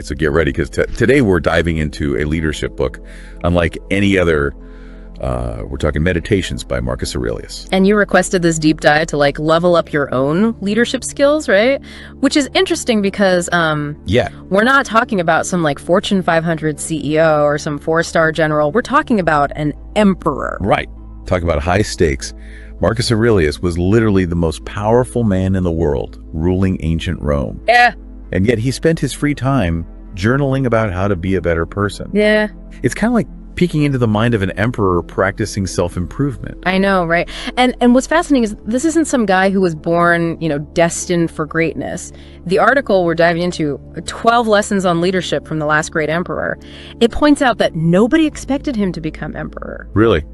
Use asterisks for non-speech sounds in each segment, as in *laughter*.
Right, so get ready because today we're diving into a leadership book unlike any other. Uh, we're talking Meditations by Marcus Aurelius. And you requested this deep dive to like level up your own leadership skills, right? Which is interesting because um, yeah, we're not talking about some like Fortune 500 CEO or some four-star general. We're talking about an emperor. Right. Talk about high stakes. Marcus Aurelius was literally the most powerful man in the world, ruling ancient Rome. Yeah. And yet he spent his free time journaling about how to be a better person. Yeah. It's kind of like peeking into the mind of an emperor practicing self-improvement. I know, right? And and what's fascinating is this isn't some guy who was born, you know, destined for greatness. The article we're diving into, 12 lessons on leadership from the last great emperor, it points out that nobody expected him to become emperor. Really?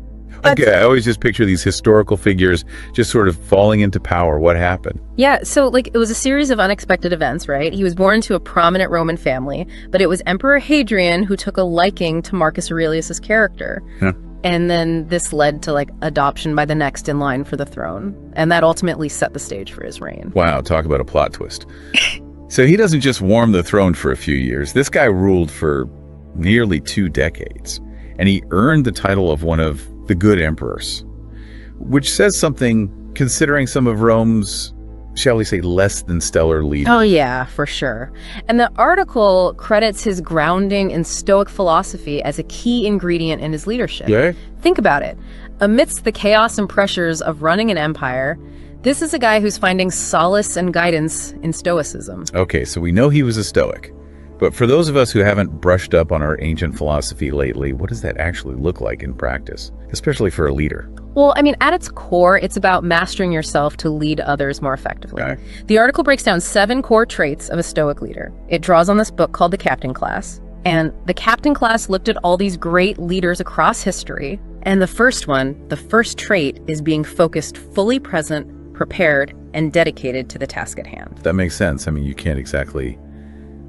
Okay, I always just picture these historical figures just sort of falling into power. What happened? Yeah, so like it was a series of unexpected events, right? He was born to a prominent Roman family, but it was Emperor Hadrian who took a liking to Marcus Aurelius's character. Yeah. And then this led to like adoption by the next in line for the throne. And that ultimately set the stage for his reign. Wow, talk about a plot twist. *laughs* so he doesn't just warm the throne for a few years. This guy ruled for nearly two decades. And he earned the title of one of the good emperors, which says something considering some of Rome's, shall we say, less than stellar leaders. Oh, yeah, for sure. And the article credits his grounding in Stoic philosophy as a key ingredient in his leadership. Yeah. Think about it. Amidst the chaos and pressures of running an empire, this is a guy who's finding solace and guidance in Stoicism. Okay, so we know he was a Stoic. But for those of us who haven't brushed up on our ancient philosophy lately, what does that actually look like in practice, especially for a leader? Well, I mean, at its core, it's about mastering yourself to lead others more effectively. Okay. The article breaks down seven core traits of a Stoic leader. It draws on this book called The Captain Class. And the Captain Class looked at all these great leaders across history. And the first one, the first trait, is being focused, fully present, prepared, and dedicated to the task at hand. That makes sense. I mean, you can't exactly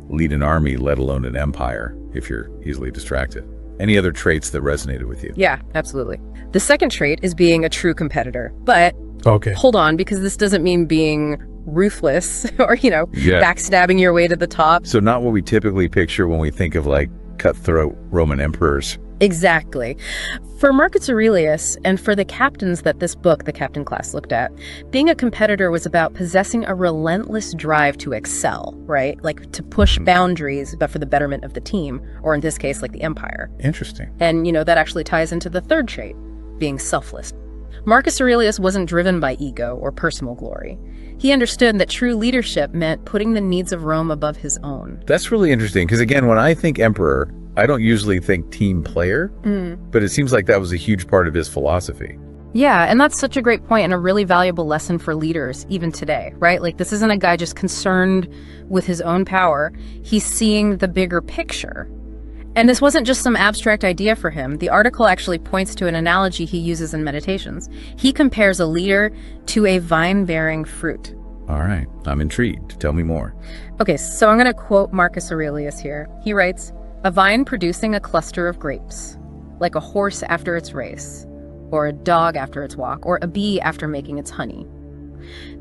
lead an army, let alone an empire, if you're easily distracted. Any other traits that resonated with you? Yeah, absolutely. The second trait is being a true competitor. But okay. hold on, because this doesn't mean being ruthless *laughs* or, you know, yeah. backstabbing your way to the top. So not what we typically picture when we think of like cutthroat Roman emperors. Exactly. For Marcus Aurelius, and for the captains that this book, The Captain Class, looked at, being a competitor was about possessing a relentless drive to excel, right? Like to push hmm. boundaries, but for the betterment of the team, or in this case, like the empire. Interesting. And, you know, that actually ties into the third trait, being selfless. Marcus Aurelius wasn't driven by ego or personal glory. He understood that true leadership meant putting the needs of Rome above his own. That's really interesting because, again, when I think emperor, I don't usually think team player, mm. but it seems like that was a huge part of his philosophy. Yeah, and that's such a great point and a really valuable lesson for leaders even today, right? Like this isn't a guy just concerned with his own power. He's seeing the bigger picture. And this wasn't just some abstract idea for him. The article actually points to an analogy he uses in Meditations. He compares a leader to a vine-bearing fruit. All right, I'm intrigued. Tell me more. Okay, so I'm going to quote Marcus Aurelius here. He writes, a vine producing a cluster of grapes, like a horse after its race, or a dog after its walk, or a bee after making its honey.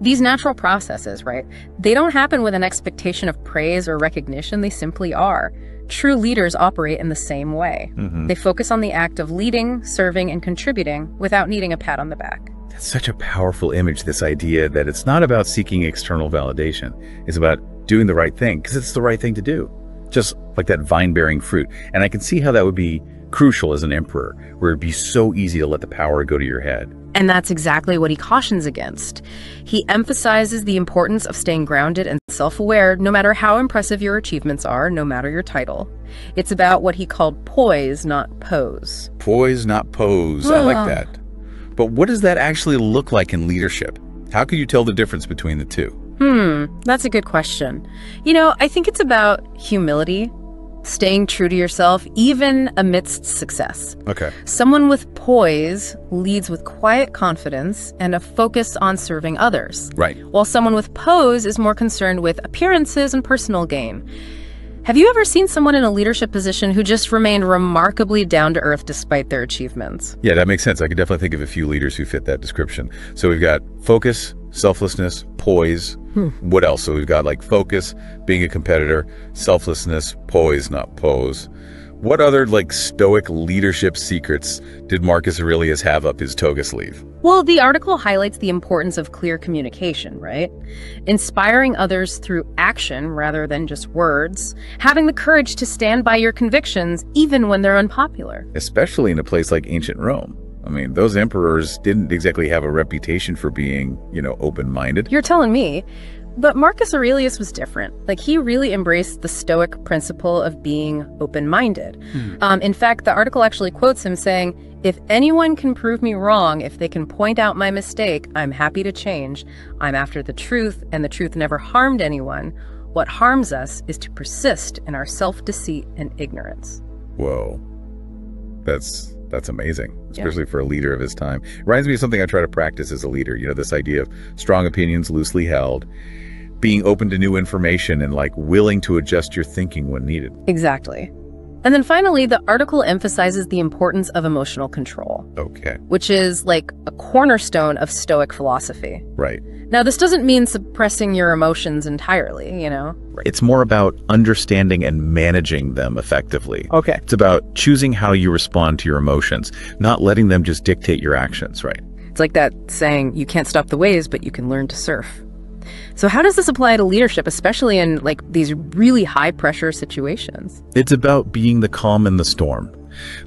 These natural processes, right, they don't happen with an expectation of praise or recognition, they simply are. True leaders operate in the same way. Mm-hmm. They focus on the act of leading, serving, and contributing without needing a pat on the back. That's such a powerful image, this idea that it's not about seeking external validation. It's about doing the right thing because it's the right thing to do just like that vine-bearing fruit. And I can see how that would be crucial as an emperor, where it'd be so easy to let the power go to your head. And that's exactly what he cautions against. He emphasizes the importance of staying grounded and self-aware, no matter how impressive your achievements are, no matter your title. It's about what he called poise, not pose. Poise, not pose. I like ah. that. But what does that actually look like in leadership? How can you tell the difference between the two? Hmm, that's a good question. You know, I think it's about humility, staying true to yourself, even amidst success. Okay. Someone with poise leads with quiet confidence and a focus on serving others. Right. While someone with pose is more concerned with appearances and personal gain. Have you ever seen someone in a leadership position who just remained remarkably down to earth despite their achievements? Yeah, that makes sense. I could definitely think of a few leaders who fit that description. So we've got focus, selflessness, poise. Hmm. What else? So we've got like focus, being a competitor, selflessness, poise, not pose. What other like stoic leadership secrets did Marcus Aurelius have up his toga sleeve? Well, the article highlights the importance of clear communication, right? Inspiring others through action rather than just words, having the courage to stand by your convictions even when they're unpopular. Especially in a place like ancient Rome. I mean, those emperors didn't exactly have a reputation for being, you know, open-minded. You're telling me. But Marcus Aurelius was different. Like, he really embraced the Stoic principle of being open minded. Um, in fact, the article actually quotes him saying, If anyone can prove me wrong, if they can point out my mistake, I'm happy to change. I'm after the truth, and the truth never harmed anyone. What harms us is to persist in our self deceit and ignorance. Whoa. That's that's amazing, especially for a leader of his time. Reminds me of something I try to practice as a leader, you know, this idea of strong opinions loosely held, being open to new information and like willing to adjust your thinking when needed. Exactly. And then finally, the article emphasizes the importance of emotional control, Okay. which is like a cornerstone of Stoic philosophy. Right. Now, this doesn't mean suppressing your emotions entirely, you know? It's more about understanding and managing them effectively. Okay. It's about choosing how you respond to your emotions, not letting them just dictate your actions, right? It's like that saying, you can't stop the waves, but you can learn to surf. So, how does this apply to leadership, especially in like these really high pressure situations? It's about being the calm in the storm.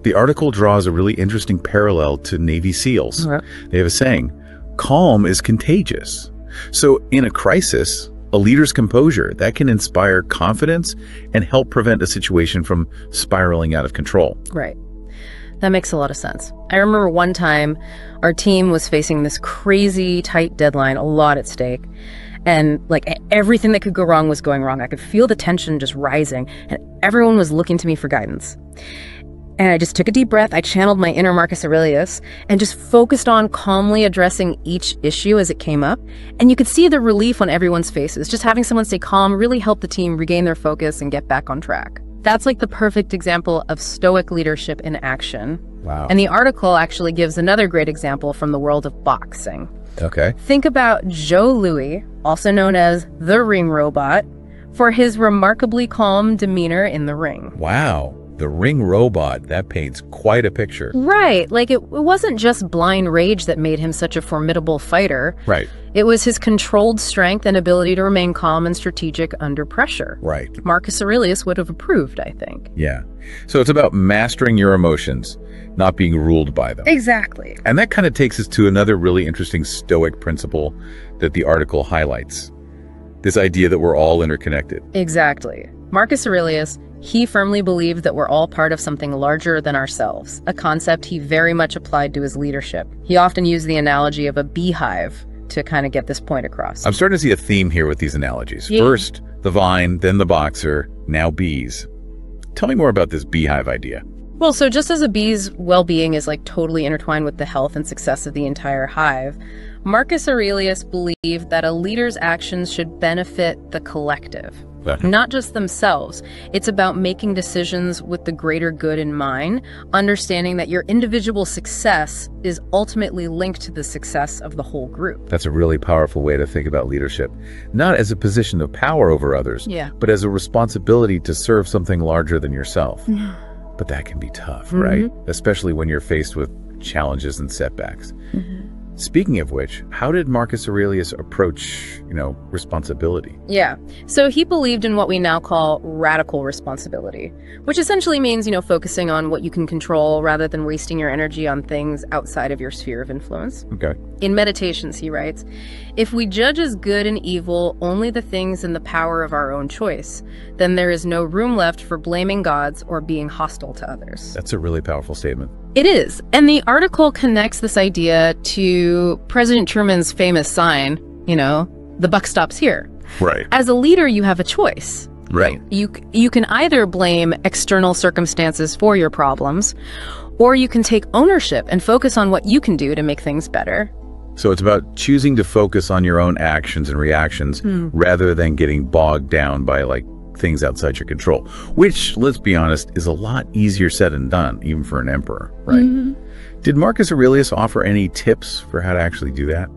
The article draws a really interesting parallel to Navy SEALs. Right. They have a saying, calm is contagious. So in a crisis, a leader's composure, that can inspire confidence and help prevent a situation from spiraling out of control. Right. That makes a lot of sense. I remember one time our team was facing this crazy tight deadline, a lot at stake. And like everything that could go wrong was going wrong. I could feel the tension just rising, and everyone was looking to me for guidance. And I just took a deep breath. I channeled my inner Marcus Aurelius and just focused on calmly addressing each issue as it came up. And you could see the relief on everyone's faces. Just having someone stay calm really helped the team regain their focus and get back on track. That's like the perfect example of stoic leadership in action. Wow. And the article actually gives another great example from the world of boxing. okay. Think about Joe Louis, also known as the Ring Robot, for his remarkably calm demeanor in the ring. Wow. The ring robot, that paints quite a picture. Right, like it, it wasn't just blind rage that made him such a formidable fighter. Right. It was his controlled strength and ability to remain calm and strategic under pressure. Right. Marcus Aurelius would have approved, I think. Yeah. So it's about mastering your emotions, not being ruled by them. Exactly. And that kind of takes us to another really interesting Stoic principle that the article highlights this idea that we're all interconnected. Exactly. Marcus Aurelius, he firmly believed that we're all part of something larger than ourselves, a concept he very much applied to his leadership. He often used the analogy of a beehive to kind of get this point across. I'm starting to see a theme here with these analogies. Yeah. First, the vine, then the boxer, now bees. Tell me more about this beehive idea. Well, so just as a bee's well being is like totally intertwined with the health and success of the entire hive, Marcus Aurelius believed that a leader's actions should benefit the collective, not just themselves. It's about making decisions with the greater good in mind, understanding that your individual success is ultimately linked to the success of the whole group. That's a really powerful way to think about leadership, not as a position of power over others, Yeah. but as a responsibility to serve something larger than yourself. but that can be tough, right? Mm-hmm. Especially when you're faced with challenges and setbacks. Mm-hmm. Speaking of which, how did Marcus Aurelius approach, you know, responsibility? Yeah. So he believed in what we now call radical responsibility, which essentially means, you know, focusing on what you can control rather than wasting your energy on things outside of your sphere of influence. Okay. In Meditations, he writes If we judge as good and evil only the things in the power of our own choice, then there is no room left for blaming gods or being hostile to others. That's a really powerful statement. It is. And the article connects this idea to President Truman's famous sign, you know, the buck stops here. Right. As a leader, you have a choice. Right. You you can either blame external circumstances for your problems, or you can take ownership and focus on what you can do to make things better. So it's about choosing to focus on your own actions and reactions hmm. rather than getting bogged down by like things outside your control, which, let's be honest, is a lot easier said than done, even for an emperor, right? Did Marcus Aurelius offer any tips for how to actually do that?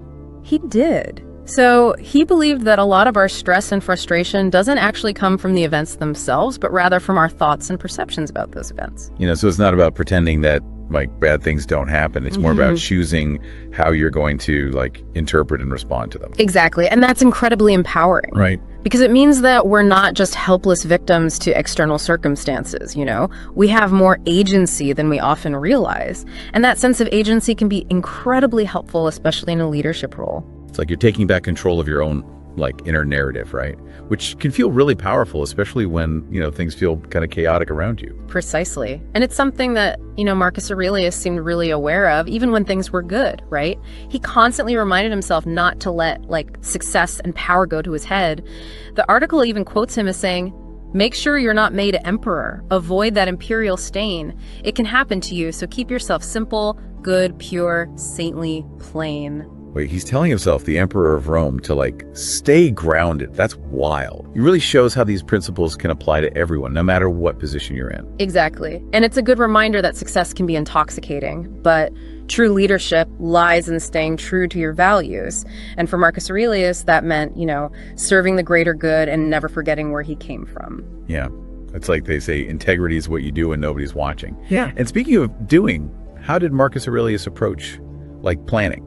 He did. So he believed that a lot of our stress and frustration doesn't actually come from the events themselves, but rather from our thoughts and perceptions about those events. You know, so it's not about pretending that like bad things don't happen. It's more about Mhm. choosing how you're going to like interpret and respond to them. Exactly. And that's incredibly empowering. Right. Because it means that we're not just helpless victims to external circumstances, you know? We have more agency than we often realize. And that sense of agency can be incredibly helpful, especially in a leadership role. It's like you're taking back control of your own like inner narrative, right? Which can feel really powerful, especially when, you know, things feel kind of chaotic around you. Precisely. And it's something that, you know, Marcus Aurelius seemed really aware of, even when things were good, right? He constantly reminded himself not to let, like, success and power go to his head. The article even quotes him as saying, Make sure you're not made emperor. Avoid that imperial stain. It can happen to you, so keep yourself simple, good, pure, saintly, plain. Wait, he's telling himself, the Emperor of Rome, to like stay grounded. That's wild. It really shows how these principles can apply to everyone, no matter what position you're in. Exactly. And it's a good reminder that success can be intoxicating, but true leadership lies in staying true to your values. And for Marcus Aurelius, that meant, you know, serving the greater good and never forgetting where he came from. Yeah. It's like they say, integrity is what you do when nobody's watching. Yeah. And speaking of doing, how did Marcus Aurelius approach like planning?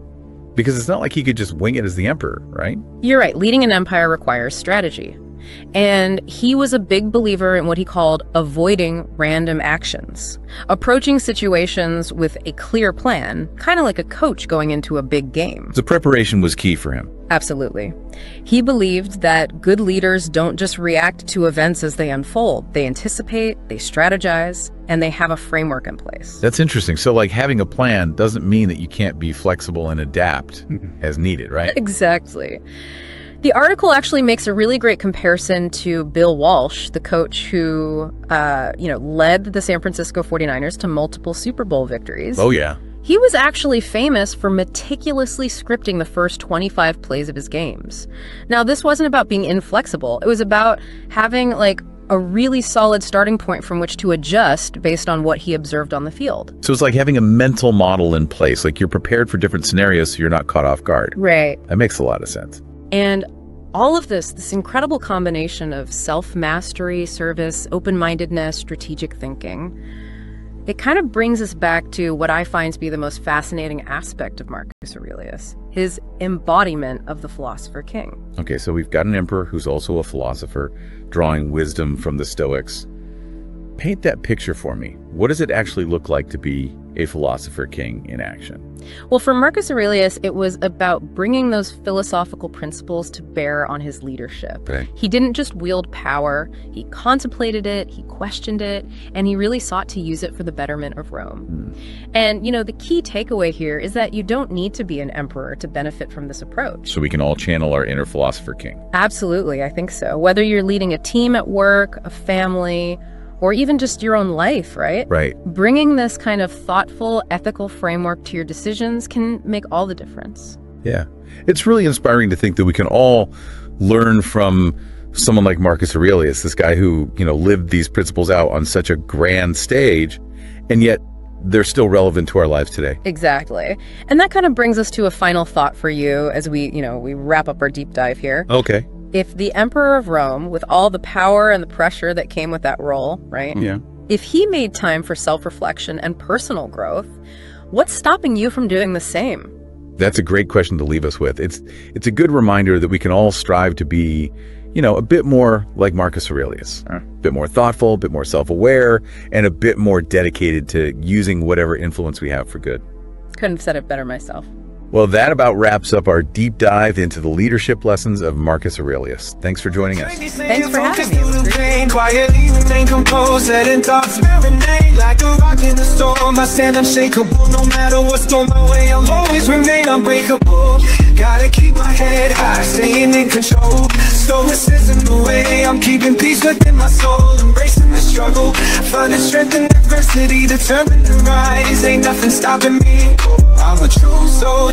Because it's not like he could just wing it as the emperor, right? You're right, leading an empire requires strategy. And he was a big believer in what he called avoiding random actions, approaching situations with a clear plan, kind of like a coach going into a big game. The preparation was key for him. Absolutely. He believed that good leaders don't just react to events as they unfold, they anticipate, they strategize, and they have a framework in place. That's interesting. So like having a plan doesn't mean that you can't be flexible and adapt *laughs* as needed, right? Exactly. The article actually makes a really great comparison to Bill Walsh, the coach who, uh, you know, led the San Francisco 49ers to multiple Super Bowl victories. Oh yeah. He was actually famous for meticulously scripting the first 25 plays of his games. Now, this wasn't about being inflexible. It was about having like a really solid starting point from which to adjust based on what he observed on the field. So it's like having a mental model in place. Like you're prepared for different scenarios so you're not caught off guard. Right. That makes a lot of sense. And all of this, this incredible combination of self mastery, service, open mindedness, strategic thinking, it kind of brings us back to what I find to be the most fascinating aspect of Marcus Aurelius his embodiment of the philosopher king. Okay, so we've got an emperor who's also a philosopher, drawing wisdom from the Stoics. Paint that picture for me. What does it actually look like to be a philosopher king in action? Well, for Marcus Aurelius, it was about bringing those philosophical principles to bear on his leadership. Okay. He didn't just wield power, he contemplated it, he questioned it, and he really sought to use it for the betterment of Rome. Hmm. And, you know, the key takeaway here is that you don't need to be an emperor to benefit from this approach. So we can all channel our inner philosopher king. Absolutely, I think so. Whether you're leading a team at work, a family, or even just your own life, right? Right. Bringing this kind of thoughtful, ethical framework to your decisions can make all the difference. Yeah. It's really inspiring to think that we can all learn from someone like Marcus Aurelius, this guy who, you know, lived these principles out on such a grand stage, and yet they're still relevant to our lives today. Exactly. And that kind of brings us to a final thought for you as we, you know, we wrap up our deep dive here. Okay. If the Emperor of Rome, with all the power and the pressure that came with that role, right? Yeah. If he made time for self reflection and personal growth, what's stopping you from doing the same? That's a great question to leave us with. It's it's a good reminder that we can all strive to be, you know, a bit more like Marcus Aurelius, a bit more thoughtful, a bit more self-aware, and a bit more dedicated to using whatever influence we have for good. Couldn't have said it better myself. Well, that about wraps up our deep dive into the leadership lessons of Marcus Aurelius. Thanks for joining us. Thanks for having me. It was great. Rain, quietly remain composed, letting thoughts marinate like a rock in the storm. I stand unshakable, no matter what's thrown my way. I'll always remain unbreakable. Gotta keep my head high, staying in control. Stoicism the way I'm keeping peace within my soul, embracing the struggle, finding strength in adversity, determined to rise. Ain't nothing stopping me. Oh, I'm a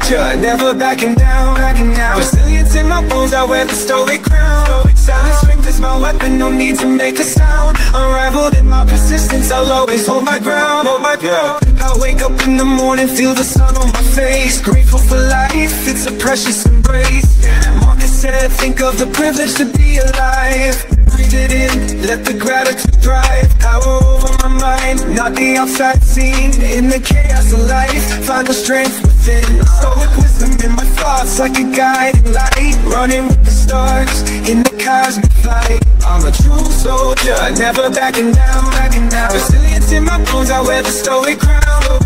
soldier, never backing down, backing down. Resilience in my bones, I wear the stoic crown. Silent strength is my weapon, no need to make a sound. Unrivaled in my persistence, I'll always hold my ground, hold my ground. I wake up in the morning, feel the sun on my face Grateful for life, it's a precious embrace Marcus said, think of the privilege to be alive Breathe it in, let the gratitude thrive Power over my mind, not the outside scene In the chaos of life, find the strength within Stoic wisdom in my thoughts, like a guiding light. Running with the stars, in the cosmic flight. I'm a true soldier, never backing down, backing down Resilience in my bones, I wear the stoic crown.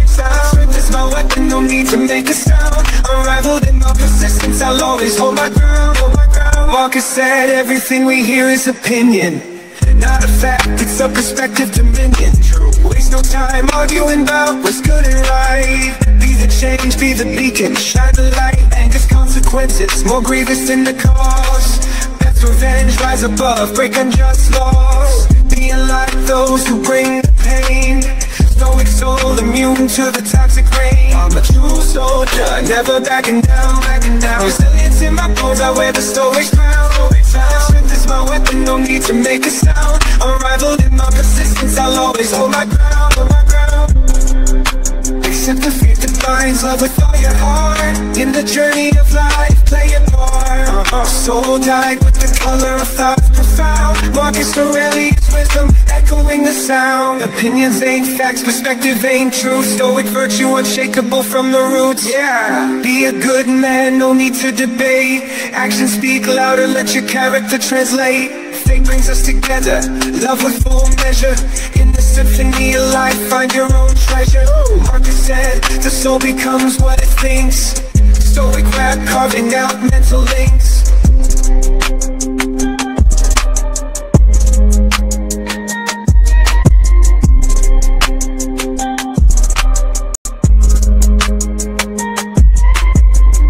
Strength is my weapon, no need to make a sound. Unrivaled in my persistence, I'll always hold my ground, hold my ground. Marcus said everything we hear is opinion Not a fact, it's a perspective dominion. Waste no time arguing about what's good and right Be the change, be the beacon, shine the light Anger's consequences, more grievous than the cause Pet's revenge, rise above, break unjust laws. Being like those who bring the pain. Stoic soul, immune to the toxic rain. I'm a true soldier, never backing down, backing down. Resilience in my bones, I wear the stoic crown my weapon, no need to make a sound. Unrivaled in my persistence, I'll always hold my ground, hold my ground. Accept the fear that love with all your heart. In the journey of life, play a part. Our soul died with the color of thoughts profound Marcus Aurelius wisdom, echoing the sound. Opinions ain't facts, perspective ain't truth Stoic virtue, unshakable from the roots. Yeah, be a good man, no need to debate. Actions speak louder, let your character translate. Faith brings us together, love with full measure. In the symphony of life, find your own treasure. Marcus said, the soul becomes what it thinks Stoic rap, carving out mental links.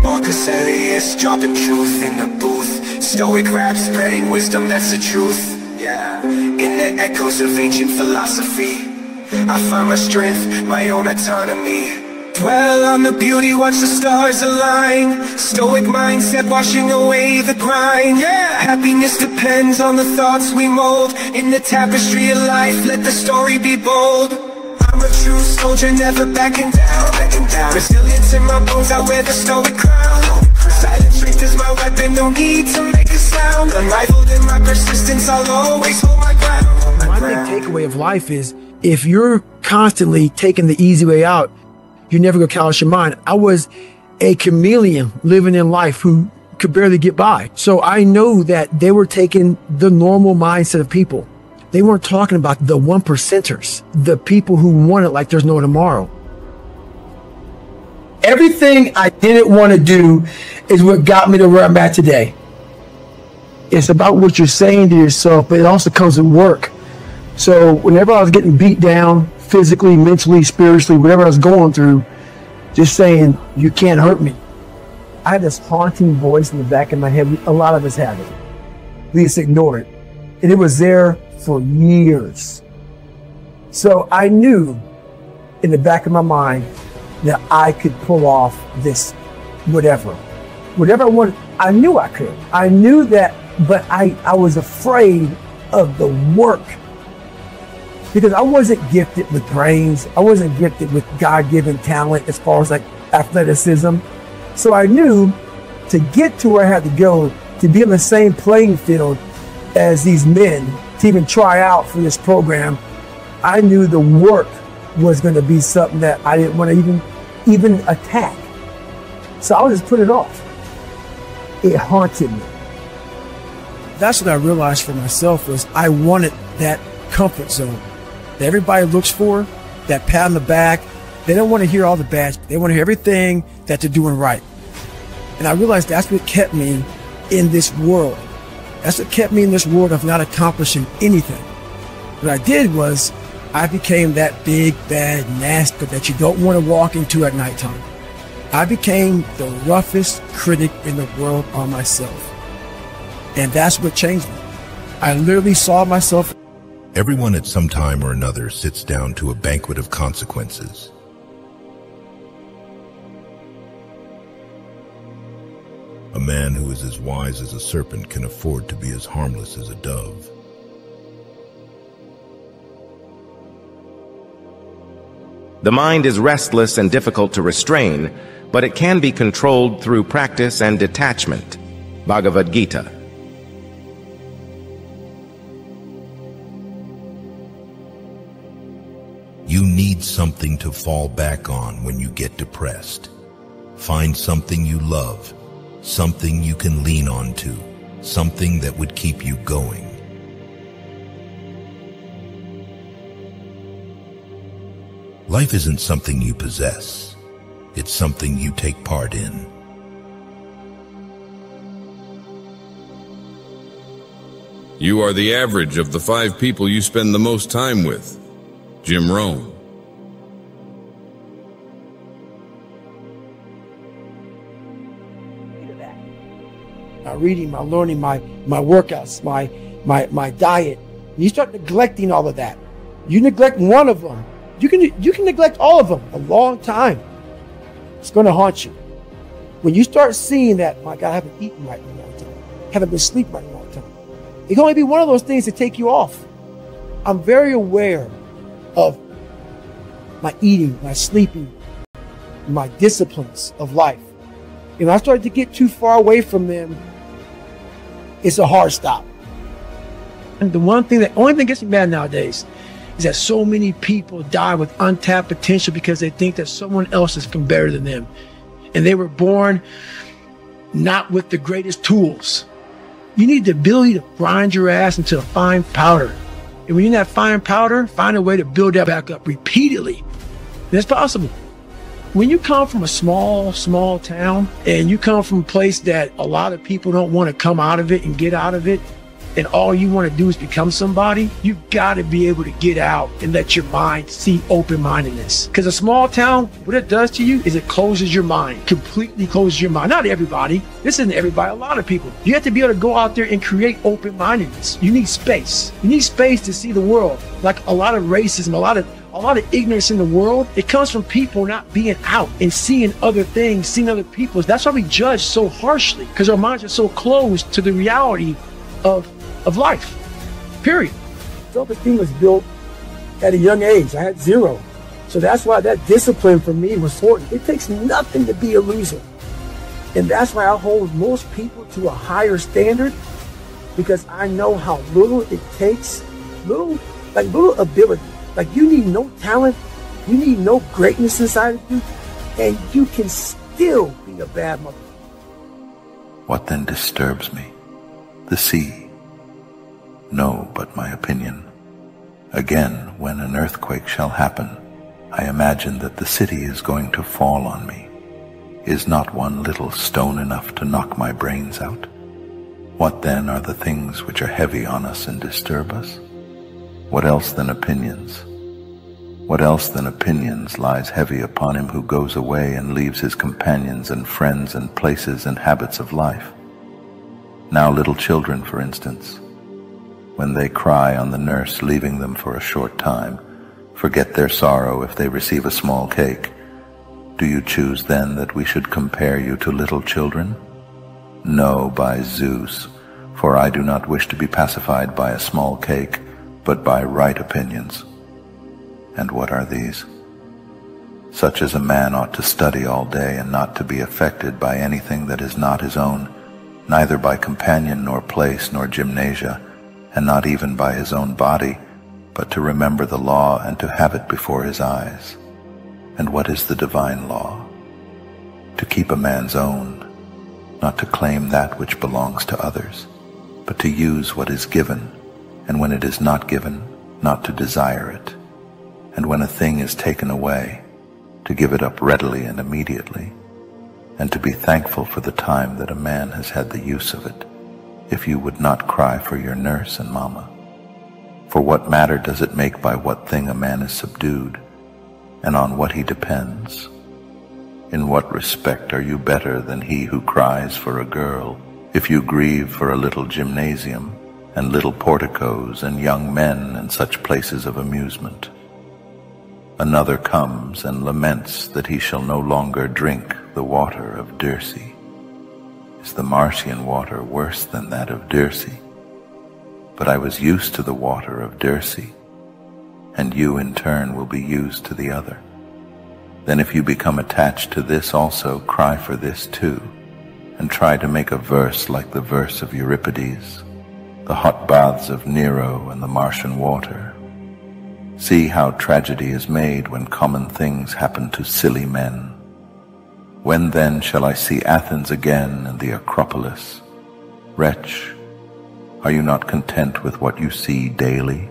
Marcus Aurelius dropping truth in the booth. Stoic rap spreading wisdom, that's the truth. Yeah, in the echoes of ancient philosophy I find my strength, my own autonomy Dwell on the beauty, watch the stars align. Stoic mindset washing away the grind. Yeah, happiness depends on the thoughts we mold. In the tapestry of life, let the story be bold. I'm a true soldier, never backing down, backing down. Resilience in my bones, I wear the stoic crown. Silent strength is my weapon, no need to make a sound. Unrivaled in my persistence, I'll always hold my ground. My My big takeaway of life is if you're constantly taking the easy way out, you're never gonna callous your mind. I was a chameleon living in life who could barely get by. So I know that they were taking the normal mindset of people. They weren't talking about the one percenters, the people who want it like there's no tomorrow. Everything I didn't want to do is what got me to where I'm at today. It's about what you're saying to yourself, but it also comes with work. So whenever I was getting beat down physically, mentally, spiritually, whatever I was going through, just saying, you can't hurt me. I had this haunting voice in the back of my head. A lot of us have it. We just ignore it. And it was there for years. So I knew in the back of my mind that I could pull off this whatever. Whatever I wanted, I knew I could. I knew that, but I, I was afraid of the work because I wasn't gifted with brains. I wasn't gifted with God given talent as far as like athleticism. So I knew to get to where I had to go to be on the same playing field as these men to even try out for this program, I knew the work was going to be something that I didn't want to even even attack. So I would just put it off. It haunted me. That's what I realized for myself was I wanted that comfort zone that everybody looks for, that pat on the back. They don't want to hear all the bad. They want to hear everything that they're doing right. And I realized that's what kept me in this world. That's what kept me in this world of not accomplishing anything. What I did was I became that big, bad nasty that you don't want to walk into at nighttime. I became the roughest critic in the world on myself. And that's what changed me. I literally saw myself Everyone at some time or another sits down to a banquet of consequences. A man who is as wise as a serpent can afford to be as harmless as a dove. The mind is restless and difficult to restrain, but it can be controlled through practice and detachment. Bhagavad Gita. Something to fall back on when you get depressed. Find something you love, something you can lean on to, something that would keep you going. Life isn't something you possess. It's something you take part in. You are the average of the five people you spend the most time with. Jim Rohn. My reading, my learning, my my workouts, my my my diet. You start neglecting all of that. You neglect one of them, you can you can neglect all of them a long time. It's going to haunt you. When you start seeing that, my God, I haven't eaten right in a long time, haven't been sleeping right in a long time. It can only be one of those things to take you off. I'm very aware of my eating, my sleeping, my disciplines of life. And I started to get too far away from them, it's a hard stop. And the one thing that only thing gets me mad nowadays is that so many people die with untapped potential because they think that someone else is better than them. And they were born not with the greatest tools. You need the ability to grind your ass into a fine powder. And when you're that fine powder, find a way to build that back up repeatedly. It's possible. When you come from a small, small town and you come from a place that a lot of people don't want to come out of it and get out of it, and all you want to do is become somebody, you've got to be able to get out and let your mind see open mindedness. Because a small town, what it does to you is it closes your mind, completely closes your mind. Not everybody, this isn't everybody, a lot of people. You have to be able to go out there and create open mindedness. You need space. You need space to see the world. Like a lot of racism, a lot of a lot of ignorance in the world, it comes from people not being out and seeing other things, seeing other people. That's why we judge so harshly, because our minds are so closed to the reality of of life. Period. Self-esteem was built at a young age. I had zero. So that's why that discipline for me was important. It takes nothing to be a loser. And that's why I hold most people to a higher standard because I know how little it takes, little, like little ability. Like you need no talent, you need no greatness inside of you, and you can still be a bad mother. What then disturbs me? The sea no, but my opinion. Again, when an earthquake shall happen, I imagine that the city is going to fall on me. Is not one little stone enough to knock my brains out? What then are the things which are heavy on us and disturb us? What else than opinions? What else than opinions lies heavy upon him who goes away and leaves his companions and friends and places and habits of life? Now little children, for instance, when they cry on the nurse leaving them for a short time, forget their sorrow if they receive a small cake. Do you choose then that we should compare you to little children? No, by Zeus, for I do not wish to be pacified by a small cake, but by right opinions. And what are these? Such as a man ought to study all day and not to be affected by anything that is not his own, neither by companion nor place nor gymnasia, and not even by his own body, but to remember the law and to have it before his eyes. And what is the divine law? To keep a man's own, not to claim that which belongs to others, but to use what is given, and when it is not given, not to desire it, and when a thing is taken away, to give it up readily and immediately, and to be thankful for the time that a man has had the use of it if you would not cry for your nurse and mamma. For what matter does it make by what thing a man is subdued, and on what he depends? In what respect are you better than he who cries for a girl, if you grieve for a little gymnasium, and little porticos, and young men, and such places of amusement? Another comes and laments that he shall no longer drink the water of Dirce. Is the Marcian water worse than that of Dirce? But I was used to the water of Dirce, and you in turn will be used to the other. then if you become attached to this also, cry for this too, and try to make a verse like the verse of Euripides, the hot baths of Nero and the Marcian water. See how tragedy is made when common things happen to silly men. When then shall I see Athens again and the Acropolis? Wretch, are you not content with what you see daily?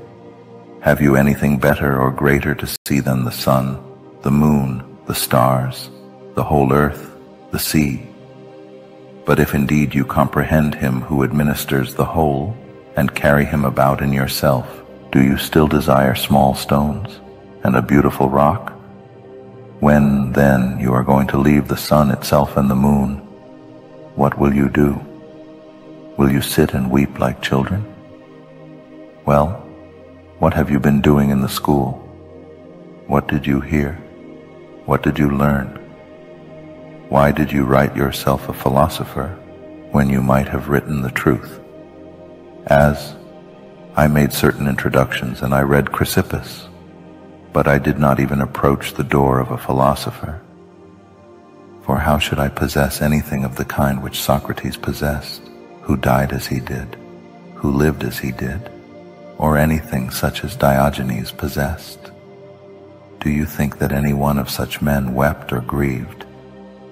Have you anything better or greater to see than the sun, the moon, the stars, the whole earth, the sea? But if indeed you comprehend him who administers the whole, and carry him about in yourself, do you still desire small stones and a beautiful rock? When, then, you are going to leave the sun itself and the moon, what will you do? Will you sit and weep like children? Well, what have you been doing in the school? What did you hear? What did you learn? Why did you write yourself a philosopher when you might have written the truth? As I made certain introductions and I read Chrysippus, but I did not even approach the door of a philosopher. For how should I possess anything of the kind which Socrates possessed, who died as he did, who lived as he did, or anything such as Diogenes possessed? Do you think that any one of such men wept or grieved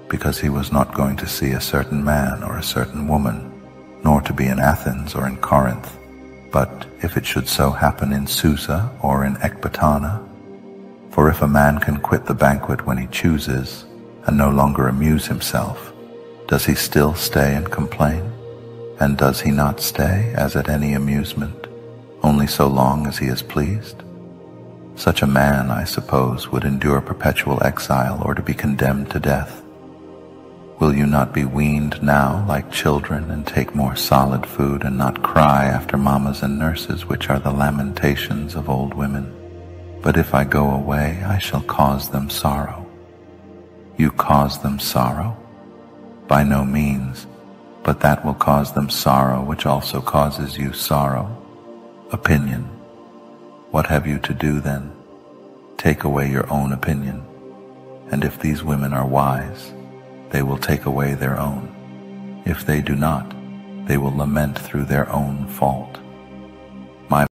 because he was not going to see a certain man or a certain woman, nor to be in Athens or in Corinth? But if it should so happen in Susa or in Ecbatana. For if a man can quit the banquet when he chooses, and no longer amuse himself, does he still stay and complain? And does he not stay as at any amusement, only so long as he is pleased? Such a man, I suppose, would endure perpetual exile or to be condemned to death. Will you not be weaned now like children and take more solid food and not cry after mamas and nurses, which are the lamentations of old women? But if I go away, I shall cause them sorrow. You cause them sorrow? By no means, but that will cause them sorrow which also causes you sorrow. Opinion. What have you to do then? Take away your own opinion. And if these women are wise, they will take away their own. If they do not, they will lament through their own fault.